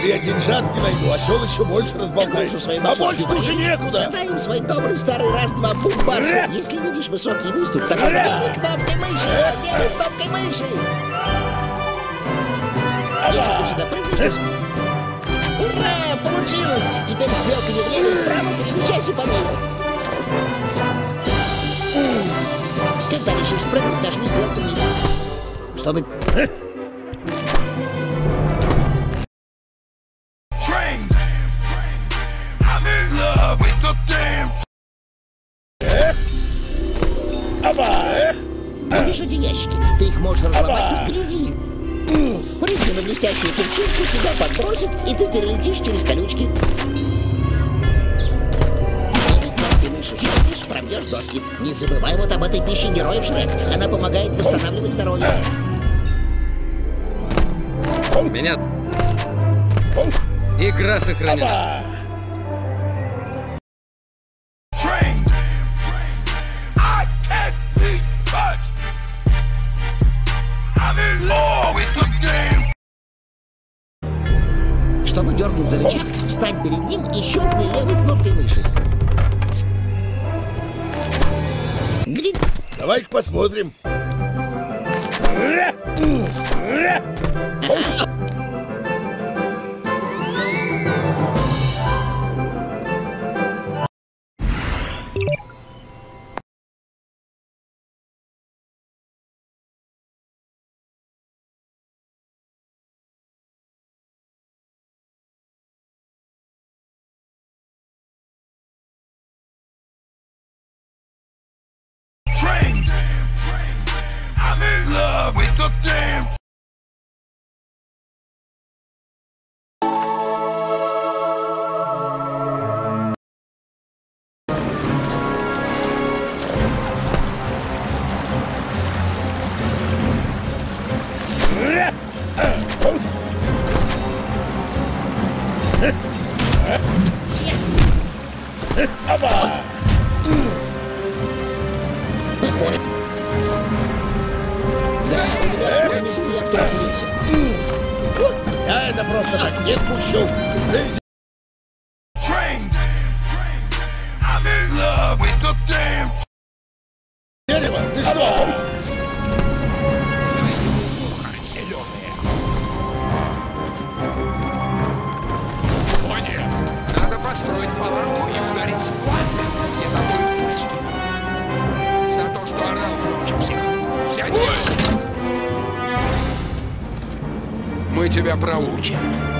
Если я деньжатки найду, осел еще больше разболтается. свои А больше уже некуда. Составим свой добрый старый раз-два. Ра! Если видишь высокий выступ, Ра! нажми кнопкой мыши. Делай кнопкой мыши. Если ты сюда прыгнешь, то... Ура! Получилось! Теперь стрелка не влево, вправо, переключайся по ней. Когда решишь спрыгнуть, нажми стрелку вниз. Чтобы... Оба! Видишь эти ящики? Ты их можешь разломать и гляди. Прыгни на блестящую кувшинку, тебя подбросит, и ты перелетишь через колючки. Щелкнешь, пробьешь доски. Не забывай вот об этой пище героев Шрек. Она помогает восстанавливать здоровье. Меня игра сохранена. Дернуть за рычаг, встань перед ним и щелкни левой кнопкой мыши. Давай-ка посмотрим. Кролик, я это просто так не спущу. Дерево, ты что? Мы тебя проучим.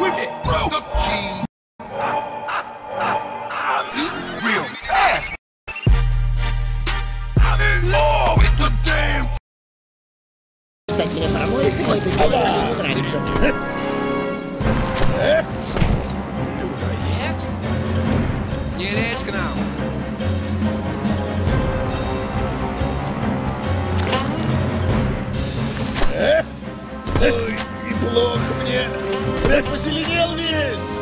With it, bro. The cheese. I'm eating real fast. I'm in love with the damn стать меня параноиком, но это дерево мне не нравится. Людоед? Не лезь к нам! Ой, и плохо мне. Блядь, поселенел весь!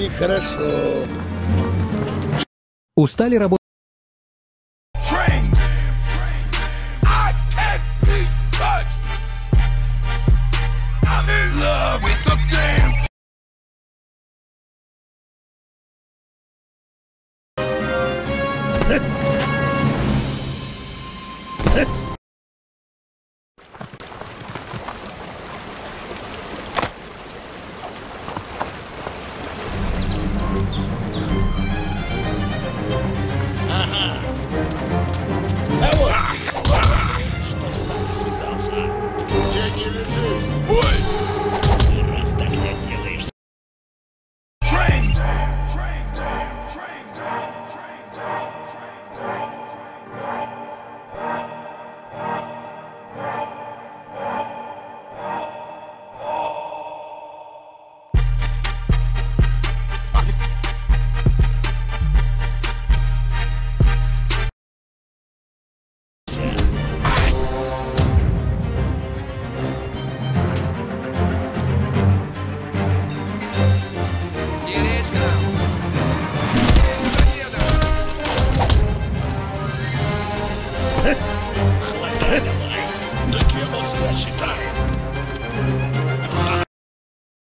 нами хорошо. Устали работать. Ha!